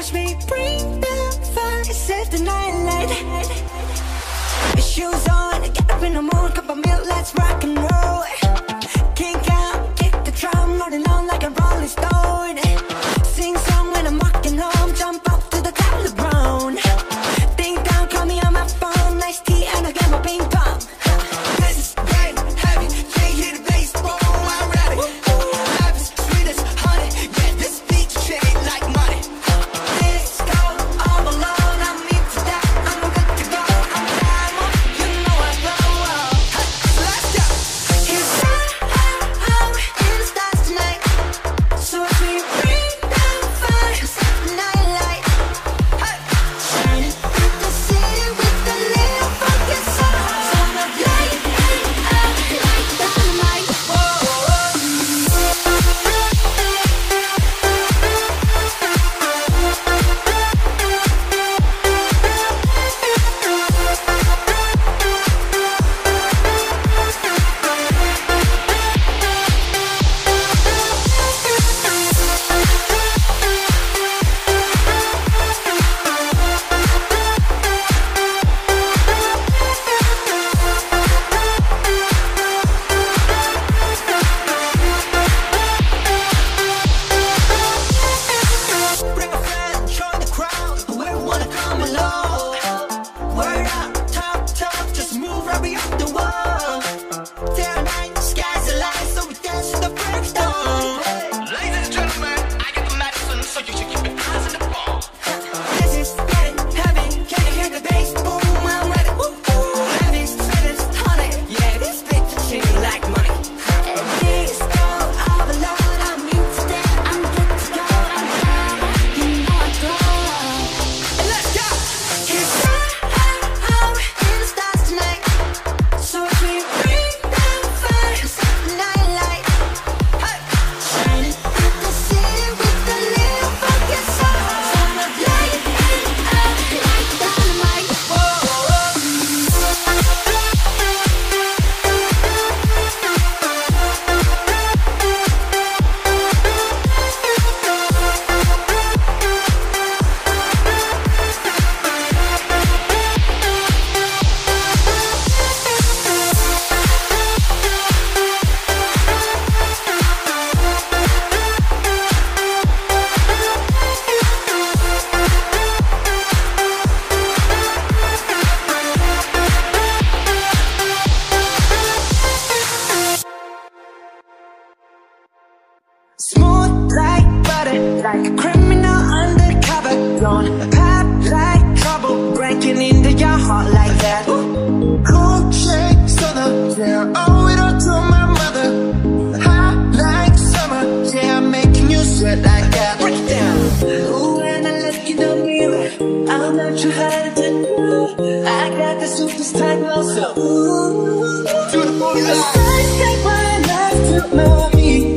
watch me bring the fire, set the night light. Shoes on, get up in the morning, cup of milk, let's rock and roll. Into like that. Cold shake stunner, yeah, oh, I owe it all to my mother. Hot like summer, yeah, making you sweat like that. Break it down. Ooh, when I look in the mirror, I'm not too hard to do. I got the superstar glow, so ooh. The booty The line. first take my life to my. I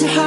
to do.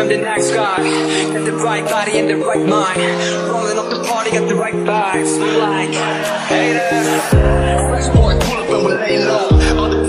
I'm the next guy. Got the right body and the right mind. Rolling up the party, got the right vibes. Like, hey there. Fresh boy, pull up and we lay low. All the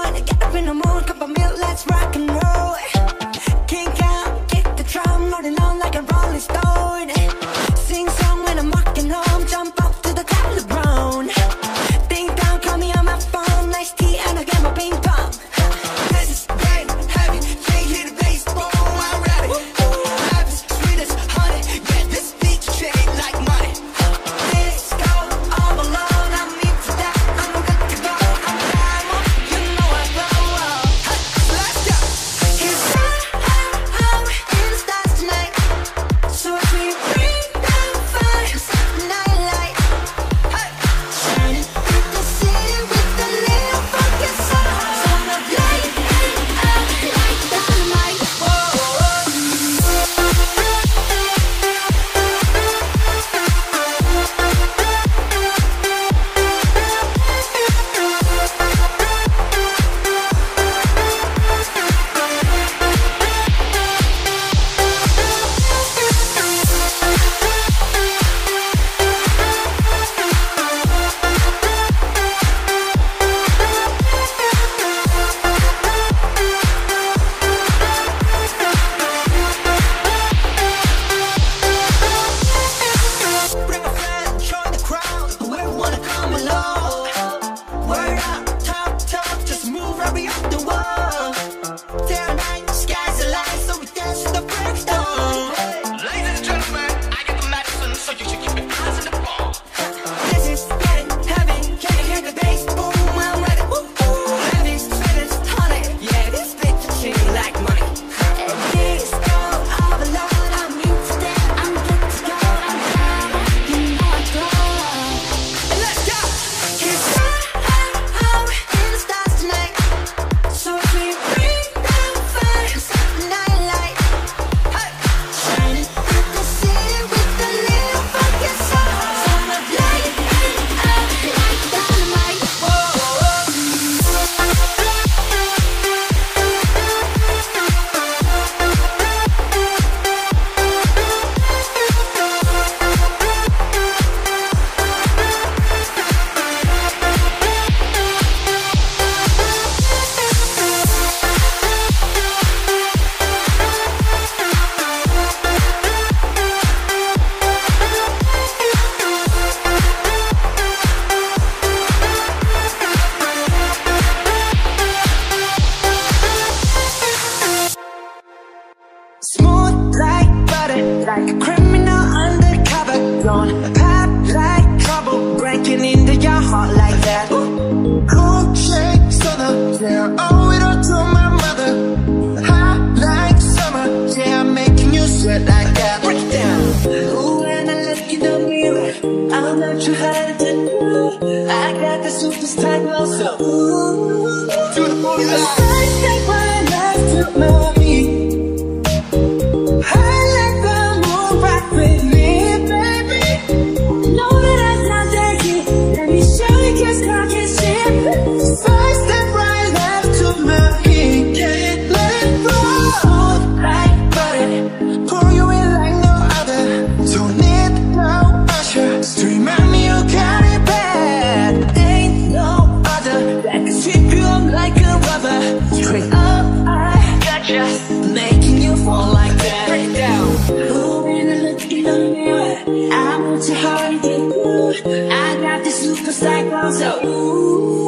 rolling on like a rolling stone. I got this super psycho, so ooh.